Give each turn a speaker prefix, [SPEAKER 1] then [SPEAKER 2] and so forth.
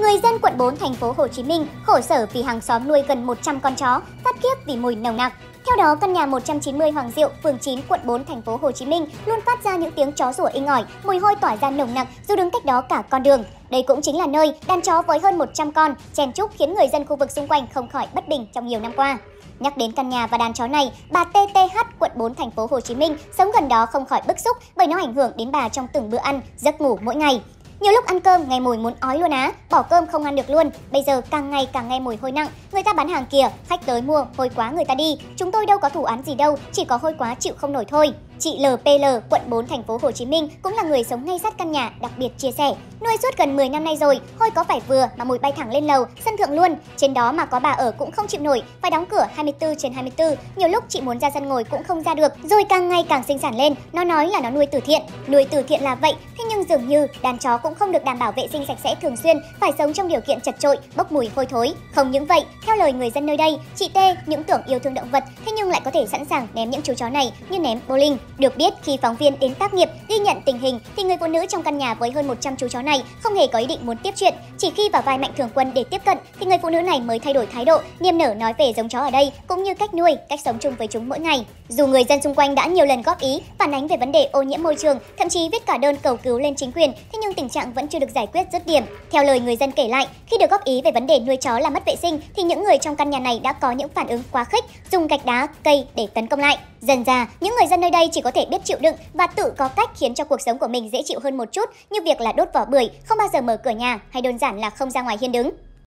[SPEAKER 1] Người dân quận 4 thành phố Hồ Chí Minh khổ sở vì hàng xóm nuôi gần 100 con chó, phát khiếp vì mùi nồng nặc. Theo đó, căn nhà 190 Hoàng Diệu, phường 9, quận 4, thành phố Hồ Chí Minh luôn phát ra những tiếng chó rủa inh ỏi, mùi hôi tỏa ra nồng nặc dù đứng cách đó cả con đường. Đây cũng chính là nơi đàn chó với hơn 100 con chen chúc khiến người dân khu vực xung quanh không khỏi bất bình trong nhiều năm qua. Nhắc đến căn nhà và đàn chó này, bà TTH quận 4 thành phố Hồ Chí Minh sống gần đó không khỏi bức xúc bởi nó ảnh hưởng đến bà trong từng bữa ăn, giấc ngủ mỗi ngày. Nhiều lúc ăn cơm ngày mùi muốn ói luôn á, bỏ cơm không ăn được luôn. Bây giờ càng ngày càng nghe mùi hôi nặng. Người ta bán hàng kìa, khách tới mua, hôi quá người ta đi. Chúng tôi đâu có thủ án gì đâu, chỉ có hôi quá chịu không nổi thôi. Chị LPL, quận 4 thành phố Hồ Chí Minh cũng là người sống ngay sát căn nhà, đặc biệt chia sẻ. Nuôi suốt gần 10 năm nay rồi, hôi có phải vừa mà mùi bay thẳng lên lầu, sân thượng luôn. Trên đó mà có bà ở cũng không chịu nổi, phải đóng cửa 24 trên 24. Nhiều lúc chị muốn ra sân ngồi cũng không ra được, rồi càng ngày càng sinh sản lên. Nó nói là nó nuôi từ thiện. Nuôi từ thiện là vậy, nhưng dường như đàn chó cũng không được đảm bảo vệ sinh sạch sẽ thường xuyên, phải sống trong điều kiện chật trội, bốc mùi hôi thối. Không những vậy, theo lời người dân nơi đây, chị T những tưởng yêu thương động vật, thế nhưng lại có thể sẵn sàng ném những chú chó này như ném bowling. Được biết, khi phóng viên đến tác nghiệp ghi nhận tình hình thì người phụ nữ trong căn nhà với hơn 100 chú chó này không hề có ý định muốn tiếp chuyện. Chỉ khi vào vai Mạnh Thường Quân để tiếp cận thì người phụ nữ này mới thay đổi thái độ, niềm nở nói về giống chó ở đây cũng như cách nuôi, cách sống chung với chúng mỗi ngày. Dù người dân xung quanh đã nhiều lần góp ý, phản ánh về vấn đề ô nhiễm môi trường, thậm chí viết cả đơn cầu cứu lên chính quyền, thế nhưng tình trạng vẫn chưa được giải quyết dứt điểm. Theo lời người dân kể lại, khi được góp ý về vấn đề nuôi chó là mất vệ sinh thì những người trong căn nhà này đã có những phản ứng quá khích, dùng gạch đá, cây để tấn công lại. Dần ra, những người dân nơi đây chỉ có thể biết chịu đựng và tự có cách khiến cho cuộc sống của mình dễ chịu hơn một chút như việc là đốt vỏ bưởi, không bao giờ mở cửa nhà hay đơn giản là không ra ngoài hiên đứng.